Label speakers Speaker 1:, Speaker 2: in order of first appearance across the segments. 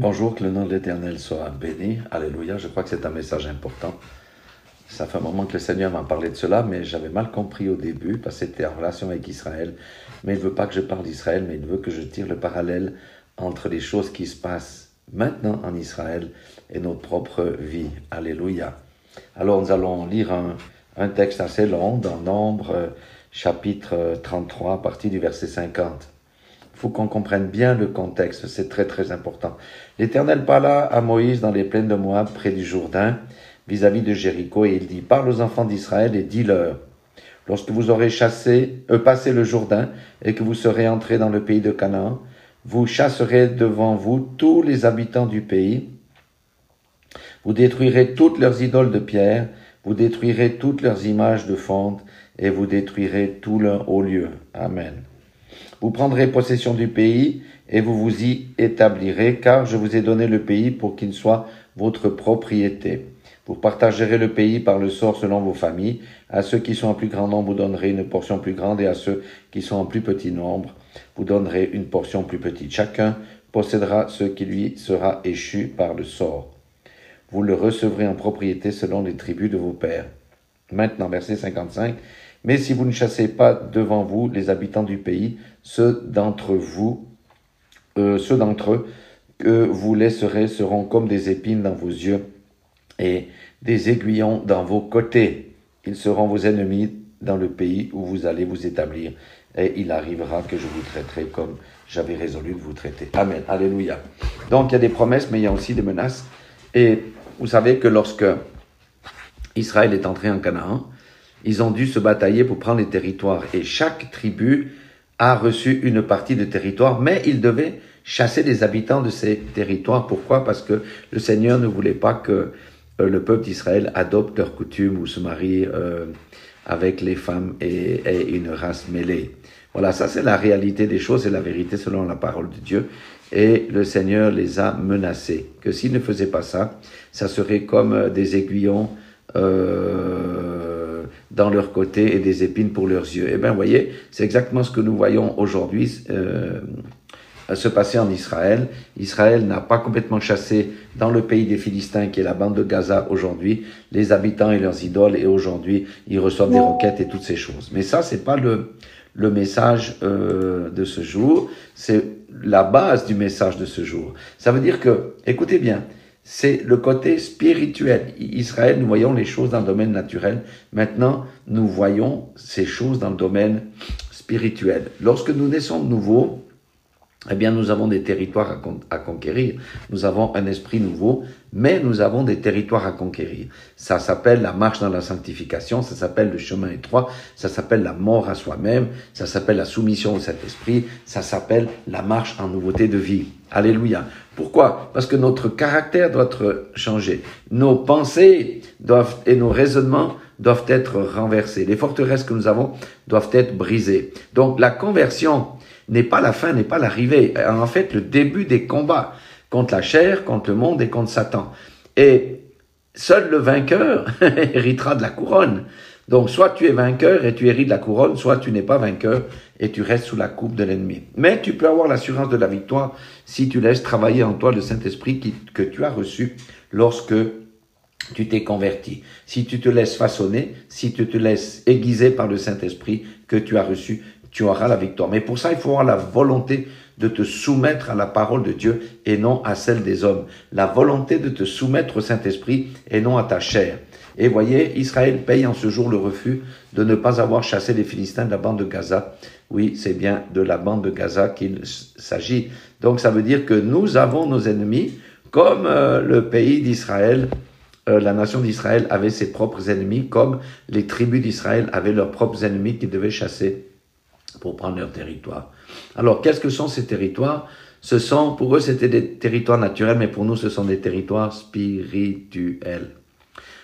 Speaker 1: Bonjour, que le nom de l'Éternel soit béni. Alléluia. Je crois que c'est un message important. Ça fait un moment que le Seigneur m'a parlé de cela, mais j'avais mal compris au début parce que c'était en relation avec Israël. Mais il ne veut pas que je parle d'Israël, mais il veut que je tire le parallèle entre les choses qui se passent maintenant en Israël et notre propre vie. Alléluia. Alors nous allons lire un, texte assez long dans Nombre chapitre 33 à partir du verset 50 faut qu'on comprenne bien le contexte, c'est très très important. L'Éternel parla à Moïse dans les plaines de Moab, près du Jourdain, vis-à-vis de Jéricho, et il dit, parle aux enfants d'Israël et dis-leur, lorsque vous aurez chassé, euh, passé le Jourdain, et que vous serez entrés dans le pays de Canaan, vous chasserez devant vous tous les habitants du pays, vous détruirez toutes leurs idoles de pierre, vous détruirez toutes leurs images de fonte, et vous détruirez tout leur haut lieu. Amen. Vous prendrez possession du pays et vous vous y établirez, car je vous ai donné le pays pour qu'il soit votre propriété. Vous partagerez le pays par le sort selon vos familles. À ceux qui sont en plus grand nombre, vous donnerez une portion plus grande, et à ceux qui sont en plus petit nombre, vous donnerez une portion plus petite. Chacun possédera ce qui lui sera échu par le sort. Vous le recevrez en propriété selon les tribus de vos pères. Maintenant, verset 55. Mais si vous ne chassez pas devant vous les habitants du pays, ceux d'entre vous, euh, ceux d'entre eux que vous laisserez seront comme des épines dans vos yeux et des aiguillons dans vos côtés. Ils seront vos ennemis dans le pays où vous allez vous établir. Et il arrivera que je vous traiterai comme j'avais résolu de vous traiter. Amen. Alléluia. Donc il y a des promesses, mais il y a aussi des menaces. Et vous savez que lorsque Israël est entré en Canaan, ils ont dû se batailler pour prendre les territoires. Et chaque tribu a reçu une partie de territoire, mais ils devaient chasser les habitants de ces territoires. Pourquoi? Parce que le Seigneur ne voulait pas que euh, le peuple d'Israël adopte leurs coutumes ou se marie euh, avec les femmes et, et, une race mêlée. Voilà, ça c'est la réalité des choses et la vérité selon la parole de Dieu. Et le Seigneur les a menacés, que s'ils ne faisaient pas ça, ça serait comme euh, des aiguillons dans leur côté et des épines pour leurs yeux. Eh bien, vous voyez, c'est exactement ce que nous voyons aujourd'hui euh, se passer en Israël. Israël n'a pas complètement chassé dans le pays des Philistins, qui est la bande de Gaza aujourd'hui, les habitants et leurs idoles, et aujourd'hui, ils reçoivent des roquettes et toutes ces choses. Mais ça, c'est pas le, le message euh, de ce jour, c'est la base du message de ce jour. Ça veut dire que, écoutez bien, c'est le côté spirituel. Israël, nous voyons les choses dans le domaine naturel. Maintenant, nous voyons ces choses dans le domaine spirituel. Lorsque nous naissons de nouveau, eh bien, nous avons des territoires à, conquérir. Nous avons un esprit nouveau, mais nous avons des territoires à conquérir. Ça s'appelle la marche dans la sanctification, ça s'appelle le chemin étroit, ça s'appelle la mort à soi-même, ça s'appelle la soumission au Saint-Esprit, ça s'appelle la marche en nouveauté de vie. Alléluia. Pourquoi? Parce que notre caractère doit être changé. Nos pensées doivent, et nos raisonnements doivent être renversés. Les forteresses que nous avons doivent être brisées. Donc la conversion, n'est pas la fin, n'est pas l'arrivée. En fait, le début des combats contre la chair, contre le monde et contre Satan. Et seul le vainqueur héritera de la couronne. Donc, soit tu es vainqueur et tu hérites de la couronne, soit tu n'es pas vainqueur et tu restes sous la coupe de l'ennemi. Mais tu peux avoir l'assurance de la victoire si tu laisses travailler en toi le Saint-Esprit que tu as reçu lorsque tu t'es converti. Si tu te laisses façonner, si tu te laisses aiguiser par le Saint-Esprit que tu as reçu, tu auras la victoire. Mais pour ça, il faut avoir la volonté de te soumettre à la parole de Dieu et non à celle des hommes. La volonté de te soumettre au Saint-Esprit et non à ta chair. Et voyez, Israël paye en ce jour le refus de ne pas avoir chassé les Philistins de la bande de Gaza. Oui, c'est bien de la bande de Gaza qu'il s'agit. Donc ça veut dire que nous avons nos ennemis, comme euh, le pays d'Israël, euh, la nation d'Israël avait ses propres ennemis, comme les tribus d'Israël avaient leurs propres ennemis qu'ils devaient chasser pour prendre leur territoire. Alors, qu'est-ce que sont ces territoires? Ce sont, pour eux, c'était des territoires naturels, mais pour nous, ce sont des territoires spirituels.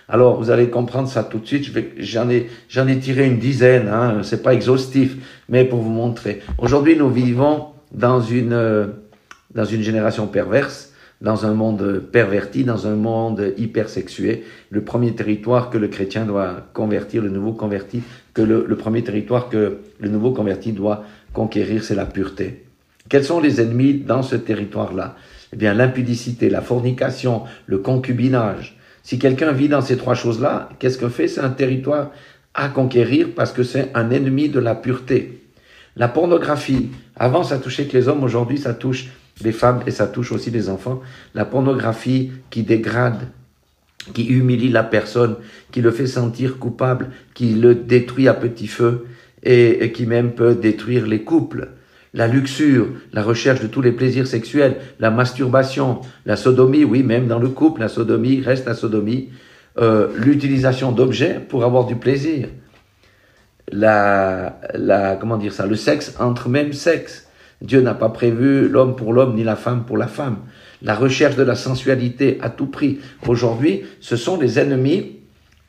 Speaker 1: Alors, vous allez comprendre ça tout de suite. J'en ai, j'en ai tiré une dizaine. Hein, c'est pas exhaustif, mais pour vous montrer. Aujourd'hui, nous vivons dans une euh, dans une génération perverse dans un monde perverti, dans un monde hypersexué. Le premier territoire que le chrétien doit convertir, le nouveau converti, que le, le premier territoire que le nouveau converti doit conquérir, c'est la pureté. Quels sont les ennemis dans ce territoire-là? Eh bien l'impudicité, la fornication, le concubinage. Si quelqu'un vit dans ces trois choses-là, qu'est-ce que fait? C'est un territoire à conquérir parce que c'est un ennemi de la pureté. La pornographie, avant ça touchait que les hommes, aujourd'hui ça touche les femmes et ça touche aussi les enfants. La pornographie qui dégrade, qui humilie la personne, qui le fait sentir coupable, qui le détruit à petit feu et, qui même peut détruire les couples. La luxure, la recherche de tous les plaisirs sexuels, la masturbation, la sodomie, oui, même dans le couple, la sodomie reste la sodomie, euh, l'utilisation d'objets pour avoir du plaisir, la, la, dire ça, le sexe entre même sexe. Dieu n'a pas prévu l'homme pour l'homme ni la femme pour la femme. La recherche de la sensualité à tout prix. Aujourd'hui, ce sont les ennemis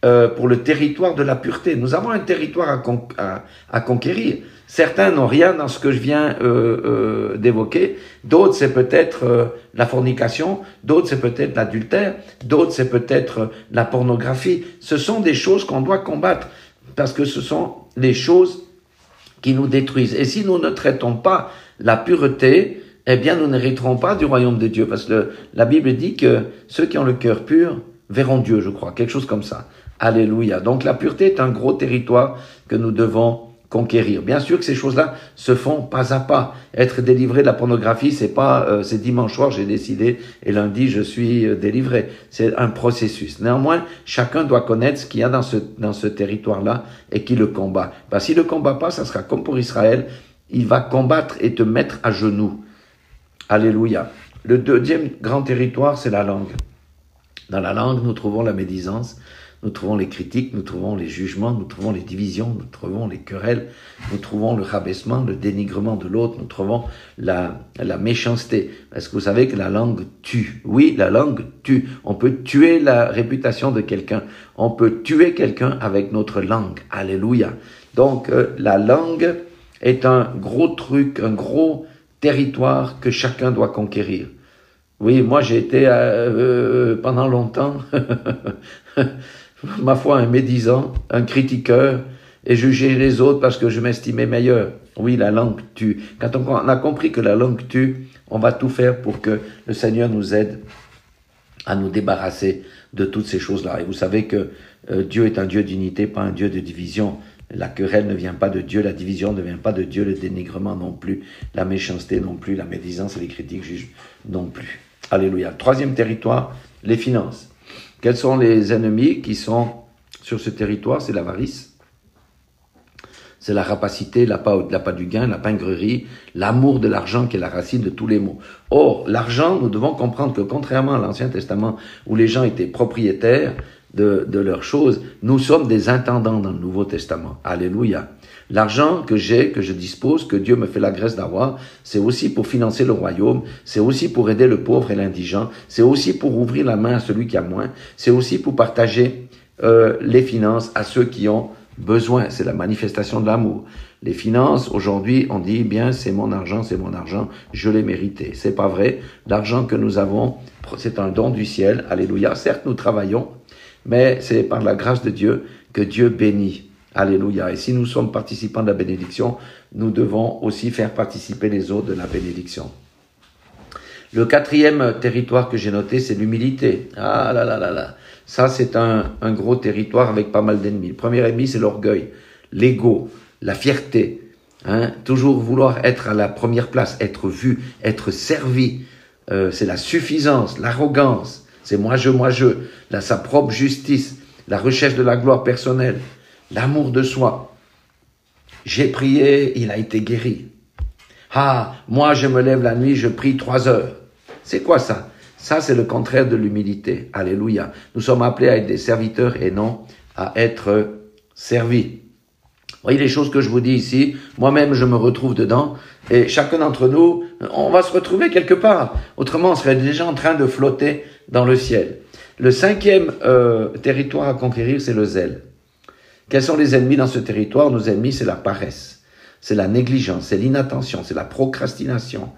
Speaker 1: euh, pour le territoire de la pureté. Nous avons un territoire à, à, conquérir. Certains n'ont rien dans ce que je viens euh, euh, d'évoquer. D'autres, c'est peut-être euh, la fornication. D'autres, c'est peut-être l'adultère. D'autres, c'est peut-être la pornographie. Ce sont des choses qu'on doit combattre parce que ce sont les choses qui nous détruisent. Et si nous ne traitons pas la pureté, eh bien, nous n'hériterons pas du royaume de Dieu. Parce que la Bible dit que ceux qui ont le cœur pur verront Dieu, je crois. Quelque chose comme ça. Alléluia. Donc la pureté est un gros territoire que nous devons conquérir. Bien sûr que ces choses-là se font pas à pas. Être délivré de la pornographie, c'est pas euh, c'est dimanche soir j'ai décidé et lundi je suis euh, délivré. C'est un processus. Néanmoins, chacun doit connaître ce qu'il y a dans ce dans ce territoire-là et qui le combat. Bah, s'il le combat pas, ça sera comme pour Israël. Il va combattre et te mettre à genoux. Alléluia. Le deuxième grand territoire, c'est la langue. Dans la langue, nous trouvons la médisance, nous trouvons les critiques, nous trouvons les jugements, nous trouvons les divisions, nous trouvons les querelles, nous trouvons le rabaissement, le dénigrement de l'autre, nous trouvons la, la méchanceté. Est-ce que vous savez que la langue tue? Oui, la langue tue. On peut tuer la réputation de quelqu'un. On peut tuer quelqu'un avec notre langue. Alléluia. Donc, euh, la langue est un gros truc, un gros territoire que chacun doit conquérir. Oui, moi j'ai été euh, euh, pendant longtemps ma foi, un médisant, un critiqueur, et juger les autres parce que je m'estimais meilleur. Oui, la langue tue. Quand on a compris que la langue tue, on va tout faire pour que le Seigneur nous aide à nous débarrasser de toutes ces choses-là. Et vous savez que euh, Dieu est un Dieu d'unité, pas un Dieu de division. La querelle ne vient pas de Dieu, la division ne vient pas de Dieu, le dénigrement non plus, la méchanceté non plus, la médisance et les critiques jugent non plus. Alléluia. Troisième territoire, les finances. Quels sont les ennemis qui sont sur ce territoire? C'est l'avarice, c'est la rapacité, la pas, la du gain, la pingrerie, l'amour de l'argent qui est la racine de tous les maux. Or, l'argent, nous devons comprendre que contrairement à l'Ancien Testament où les gens étaient propriétaires de, de leurs choses, nous sommes des intendants dans le Nouveau Testament. Alléluia. L'argent que j'ai, que je dispose, que Dieu me fait la grâce d'avoir, c'est aussi pour financer le royaume, c'est aussi pour aider le pauvre et l'indigent, c'est aussi pour ouvrir la main à celui qui a moins, c'est aussi pour partager euh, les finances à ceux qui ont besoin. C'est la manifestation de l'amour. Les finances, aujourd'hui, on dit bien, c'est mon argent, c'est mon argent, je l'ai mérité. C'est pas vrai. L'argent que nous avons, c'est un don du ciel. Alléluia. Certes, nous travaillons, mais c'est par la grâce de Dieu que Dieu bénit. Alléluia. Et si nous sommes participants de la bénédiction, nous devons aussi faire participer les autres de la bénédiction. Le quatrième territoire que j'ai noté, c'est l'humilité. Ah là là là là. Ça, c'est un, gros territoire avec pas mal d'ennemis. Le premier ennemi, c'est l'orgueil, l'ego, la fierté. Hein, toujours vouloir être à la première place, être vu, être servi. Euh, c'est la suffisance, l'arrogance. C'est moi, je, moi, je. Là, sa propre justice, la recherche de la gloire personnelle l'amour de soi. J'ai prié, il a été guéri. Ah, moi je me lève la nuit, je prie trois heures. C'est quoi ça? Ça, c'est le contraire de l'humilité. Alléluia. Nous sommes appelés à être des serviteurs et non à être servis. Voyez les choses que je vous dis ici, moi-même je me retrouve dedans, et chacun d'entre nous, on va se retrouver quelque part. Autrement, on serait déjà en train de flotter dans le ciel. Le cinquième euh, territoire à conquérir, c'est le zèle. Quels sont les ennemis dans ce territoire? Nos ennemis, c'est la paresse, c'est la négligence, c'est l'inattention, c'est la procrastination,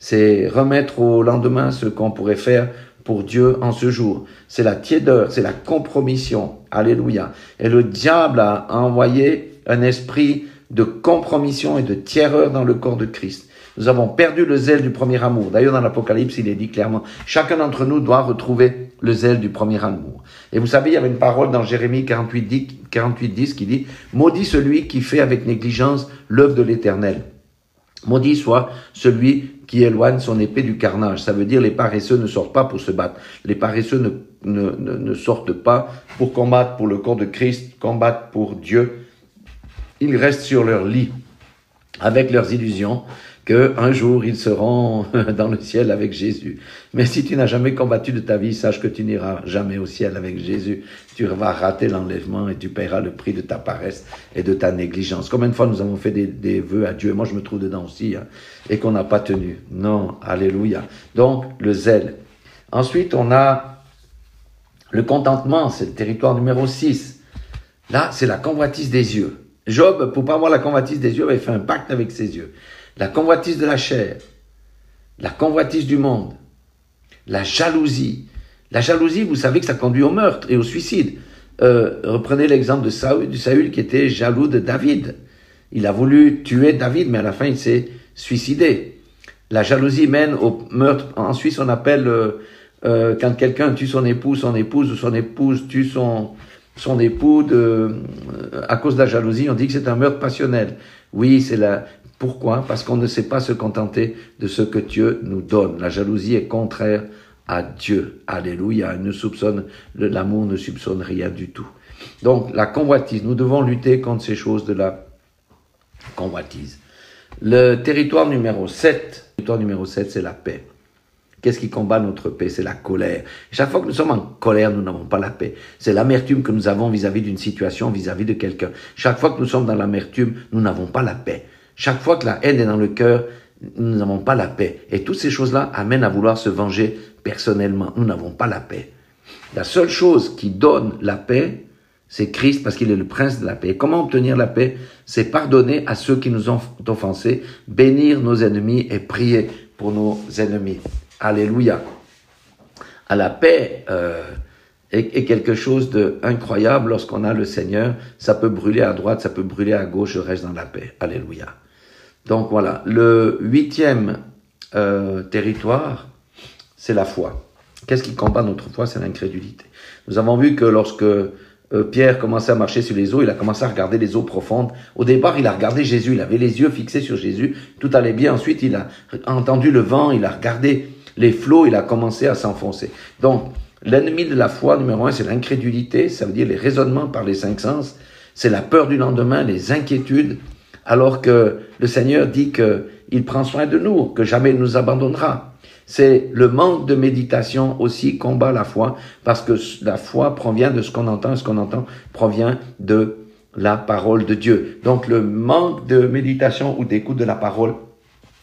Speaker 1: c'est remettre au lendemain ce qu'on pourrait faire pour Dieu en ce jour. C'est la tiédeur, c'est la compromission. Alléluia. Et le diable a envoyé un esprit de compromission et de tiéreur dans le corps de Christ. Nous avons perdu le zèle du premier amour. D'ailleurs, dans l'Apocalypse, il est dit clairement, chacun d'entre nous doit retrouver le zèle du premier amour. Et vous savez, il y avait une parole dans Jérémie 48, 10, 48, 10 qui dit, maudit celui qui fait avec négligence l'œuvre de l'éternel. Maudit soit celui qui éloigne son épée du carnage. Ça veut dire les paresseux ne sortent pas pour se battre. Les paresseux ne, ne sortent pas pour combattre pour le corps de Christ, combattre pour Dieu. Ils restent sur leur lit avec leurs illusions que un jour ils seront dans le ciel avec Jésus. Mais si tu n'as jamais combattu de ta vie, sache que tu n'iras jamais au ciel avec Jésus. Tu vas rater l'enlèvement et tu paieras le prix de ta paresse et de ta négligence. Combien de fois nous avons fait des, des vœux à Dieu, moi je me trouve dedans aussi, hein, et qu'on n'a pas tenu. Non, alléluia. Donc le zèle. Ensuite, on a le contentement, c'est le territoire numéro 6. Là, c'est la convoitise des yeux. Job, pour pas avoir la convoitise des yeux, avait fait un pacte avec ses yeux la convoitise de la chair, la convoitise du monde, la jalousie. La jalousie, vous savez que ça conduit au meurtre et au suicide. Euh, reprenez l'exemple de Saül, du Saül qui était jaloux de David. Il a voulu tuer David, mais à la fin, il s'est suicidé. La jalousie mène au meurtre. En Suisse, on appelle euh, euh, quand quelqu'un tue son épouse, son épouse ou son épouse tue son, son époux de, à cause de la jalousie, on dit que c'est un meurtre passionnel. Oui, c'est la, pourquoi? Parce qu'on ne sait pas se contenter de ce que Dieu nous donne. La jalousie est contraire à Dieu. Alléluia. Ne soupçonne, l'amour ne soupçonne rien du tout. Donc, la convoitise, nous devons lutter contre ces choses de la convoitise. Le territoire numéro 7, le territoire numéro 7, c'est la paix. Qu'est-ce qui combat notre paix? C'est la colère. Chaque fois que nous sommes en colère, nous n'avons pas la paix. C'est l'amertume que nous avons vis-à-vis d'une situation, vis-à-vis -vis de quelqu'un. Chaque fois que nous sommes dans l'amertume, nous n'avons pas la paix. Chaque fois que la haine est dans le cœur, nous n'avons pas la paix. Et toutes ces choses-là amènent à vouloir se venger personnellement. Nous n'avons pas la paix. La seule chose qui donne la paix, c'est Christ parce qu'il est le prince de la paix. Et comment obtenir la paix? C'est pardonner à ceux qui nous ont offensés, bénir nos ennemis et prier pour nos ennemis. Alléluia. À la paix euh, est, est, quelque chose d'incroyable lorsqu'on a le Seigneur. Ça peut brûler à droite, ça peut brûler à gauche, je reste dans la paix. Alléluia. Donc voilà, le huitième euh, territoire, c'est la foi. Qu'est-ce qui combat notre foi? C'est l'incrédulité. Nous avons vu que lorsque euh, Pierre commençait à marcher sur les eaux, il a commencé à regarder les eaux profondes. Au départ, il a regardé Jésus, il avait les yeux fixés sur Jésus, tout allait bien. Ensuite, il a entendu le vent, il a regardé les flots, il a commencé à s'enfoncer. Donc, l'ennemi de la foi, numéro un, c'est l'incrédulité, ça veut dire les raisonnements par les cinq sens, c'est la peur du lendemain, les inquiétudes, alors que le Seigneur dit qu'il prend soin de nous, que jamais il nous abandonnera. C'est le manque de méditation aussi combat la foi, parce que la foi provient de ce qu'on entend, et ce qu'on entend provient de la parole de Dieu. Donc le manque de méditation ou d'écoute de la parole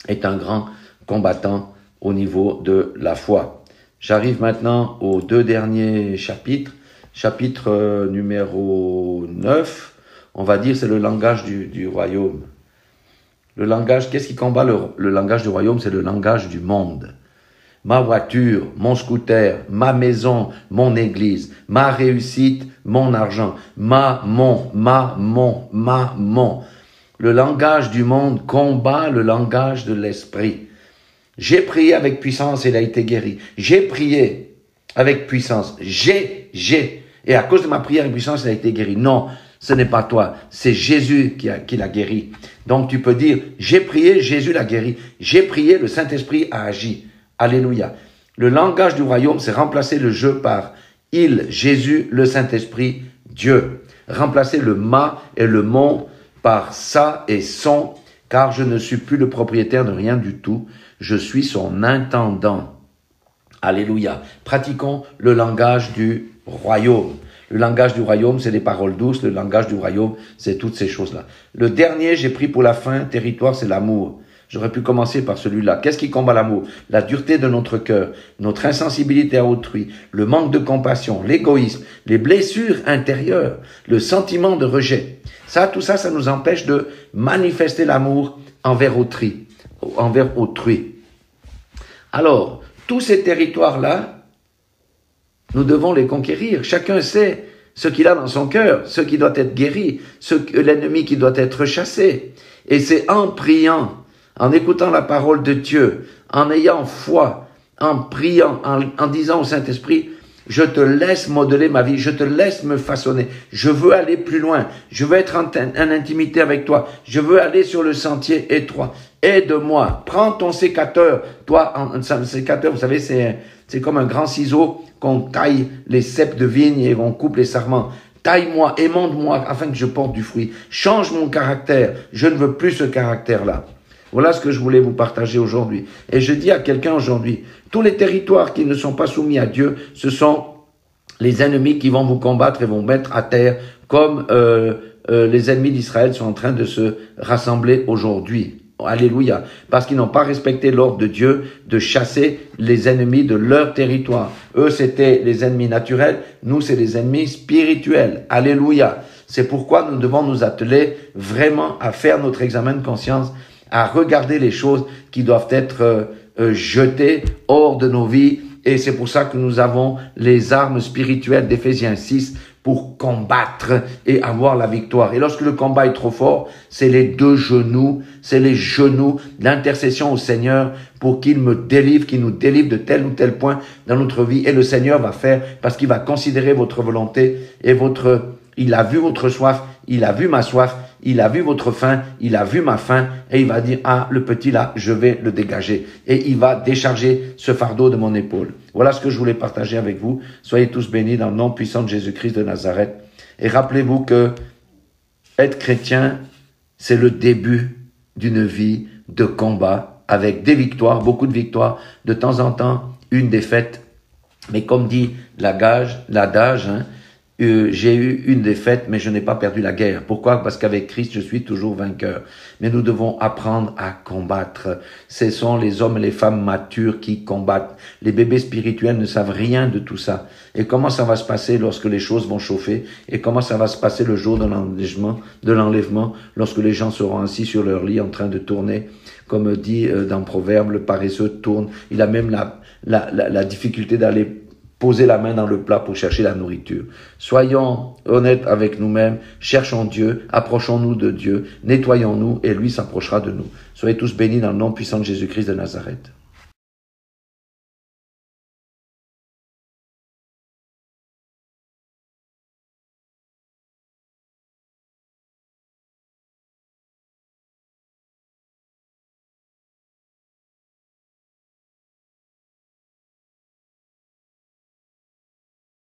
Speaker 1: est un grand combattant au niveau de la foi. J'arrive maintenant aux deux derniers chapitres. Chapitre euh, numéro 9, on va dire, c'est le langage du, du, royaume. Le langage, qu'est-ce qui combat le, le langage du royaume? C'est le langage du monde. Ma voiture, mon scooter, ma maison, mon église, ma réussite, mon argent, ma, mon, ma, mon, ma, mon. Le langage du monde combat le langage de l'esprit. J'ai prié avec puissance et il a été guéri. J'ai prié avec puissance. J'ai, j'ai. Et à cause de ma prière avec puissance, il a été guéri. Non, ce n'est pas toi, c'est Jésus qui, l'a guéri. Donc tu peux dire, j'ai prié, Jésus l'a guéri. J'ai prié, le Saint-Esprit a agi. Alléluia. Le langage du royaume, c'est remplacer le je par il, Jésus, le Saint-Esprit, Dieu. Remplacer le ma et le mon par ça et son, car je ne suis plus le propriétaire de rien du tout, je suis son intendant. Alléluia. Pratiquons le langage du royaume. Le langage du royaume, c'est des paroles douces. Le langage du royaume, c'est toutes ces choses-là. Le dernier, j'ai pris pour la fin, territoire, c'est l'amour. J'aurais pu commencer par celui-là. Qu'est-ce qui combat l'amour? La dureté de notre cœur, notre insensibilité à autrui, le manque de compassion, l'égoïsme, les blessures intérieures, le sentiment de rejet. Ça, tout ça, ça nous empêche de manifester l'amour envers autrui, envers autrui. Alors, tous ces territoires-là, nous devons les conquérir. Chacun sait ce qu'il a dans son cœur, ce qui doit être guéri, l'ennemi qui doit être chassé. Et c'est en priant, en écoutant la parole de Dieu, en ayant foi, en priant, en, disant au Saint-Esprit, je te laisse modeler ma vie, je te laisse me façonner, je veux aller plus loin, je veux être en intimité avec toi, je veux aller sur le sentier étroit, aide-moi, prends ton sécateur, toi, un sécateur, vous savez, c'est c'est comme un grand ciseau qu'on taille les cèpes de vigne et on coupe les sarments. Taille-moi, émonde-moi afin que je porte du fruit. Change mon caractère. Je ne veux plus ce caractère-là. Voilà ce que je voulais vous partager aujourd'hui. Et je dis à quelqu'un aujourd'hui, tous les territoires qui ne sont pas soumis à Dieu, ce sont les ennemis qui vont vous combattre et vont mettre à terre, comme euh, euh, les ennemis d'Israël sont en train de se rassembler aujourd'hui. Alléluia. Parce qu'ils n'ont pas respecté l'ordre de Dieu de chasser les ennemis de leur territoire. Eux, c'était les ennemis naturels. Nous, c'est les ennemis spirituels. Alléluia. C'est pourquoi nous devons nous atteler vraiment à faire notre examen de conscience, à regarder les choses qui doivent être euh, euh, jetées hors de nos vies. Et c'est pour ça que nous avons les armes spirituelles d'Éphésiens 6 pour combattre et avoir la victoire. Et lorsque le combat est trop fort, c'est les deux genoux, c'est les genoux, l'intercession au Seigneur pour qu'il me délivre, qu'il nous délivre de tel ou tel point dans notre vie. Et le Seigneur va faire parce qu'il va considérer votre volonté et votre, il a vu votre soif, il a vu ma soif, il a vu votre faim, il a vu ma faim, et il va dire, ah, le petit là, je vais le dégager. Et il va décharger ce fardeau de mon épaule. Voilà ce que je voulais partager avec vous. Soyez tous bénis dans le nom puissant de Jésus-Christ de Nazareth. Et rappelez-vous que être chrétien, c'est le début d'une vie de combat avec des victoires, beaucoup de victoires, de temps en temps une défaite. Mais comme dit l'adage, l'adage, hein, euh, j'ai eu une défaite, mais je n'ai pas perdu la guerre. Pourquoi? Parce qu'avec Christ, je suis toujours vainqueur. Mais nous devons apprendre à combattre. Ce sont les hommes et les femmes matures qui combattent. Les bébés spirituels ne savent rien de tout ça. Et comment ça va se passer lorsque les choses vont chauffer? Et comment ça va se passer le jour de l'enlèvement, lorsque les gens seront assis sur leur lit en train de tourner? Comme dit euh, dans Proverbe, le paresseux tourne. Il a même la, la, la, la difficulté d'aller poser la main dans le plat pour chercher la nourriture. Soyons honnêtes avec nous-mêmes, cherchons Dieu, approchons-nous de Dieu, nettoyons-nous et lui s'approchera de nous. Soyez tous bénis dans le nom puissant de Jésus-Christ de Nazareth.